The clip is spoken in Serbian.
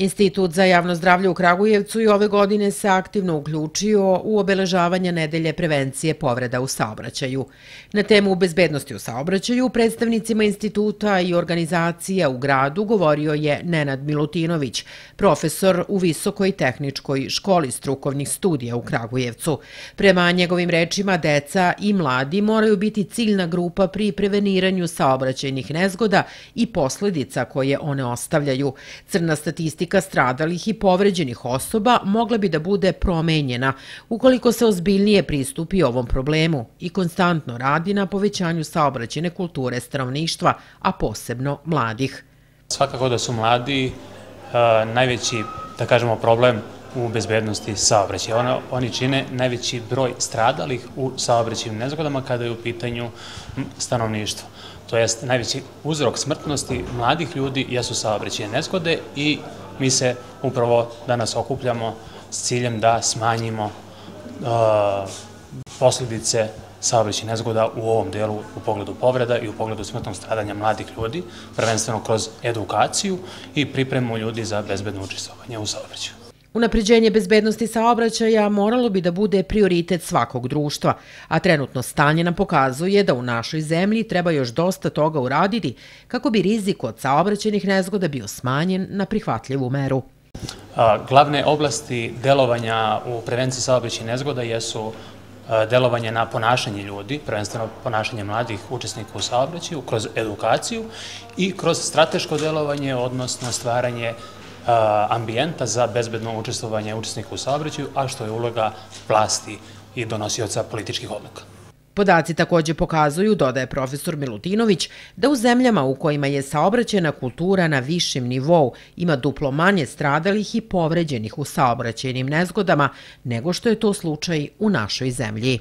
Institut za javno zdravlje u Kragujevcu i ove godine se aktivno uključio u obeležavanje nedelje prevencije povreda u saobraćaju. Na temu bezbednosti u saobraćaju predstavnicima instituta i organizacija u gradu govorio je Nenad Milutinović, profesor u Visokoj tehničkoj školi strukovnih studija u Kragujevcu. Prema njegovim rečima, deca i mladi moraju biti ciljna grupa pri preveniranju saobraćajnih nezgoda i posledica koje one ostavljaju. Crna statistika statistika stradalih i povređenih osoba mogla bi da bude promenjena ukoliko se ozbiljnije pristupi ovom problemu i konstantno radi na povećanju saobraćene kulture stanovništva, a posebno mladih. Svakako da su mladi najveći, da kažemo, problem u bezbednosti saobraćaja. Oni čine najveći broj stradalih u saobraćajnim nezgodama kada je u pitanju stanovništvo. To jest najveći uzrok smrtnosti mladih ljudi jesu saobraćajne nezgode i mi se upravo danas okupljamo s ciljem da smanjimo posljedice saobraćajnih nezgoda u ovom delu u pogledu povreda i u pogledu smrtnog stradanja mladih ljudi, prvenstveno kroz edukaciju i pripremu ljudi za bezbedno učestvovanje u saobraćaju. Unapređenje bezbednosti saobraćaja moralo bi da bude prioritet svakog društva, a trenutno stanje nam pokazuje da u našoj zemlji treba još dosta toga uraditi kako bi rizik od saobraćenih nezgoda bio smanjen na prihvatljivu meru. Glavne oblasti delovanja u prevenciji saobraćajnih nezgoda jesu delovanje na ponašanje ljudi, prvenstveno ponašanje mladih učesnika u saobraćaju, kroz edukaciju i kroz strateško delovanje, odnosno stvaranje ambijenta za bezbedno učestvovanje učesnika u saobraćaju, a što je uloga vlasti i donosioca političkih odluka. Podaci takođe pokazuju, dodaje profesor Milutinović, da u zemljama u kojima je saobraćena kultura na višem nivou ima duplo manje stradalih i povređenih u saobraćenim nezgodama nego što je to slučaj u našoj zemlji.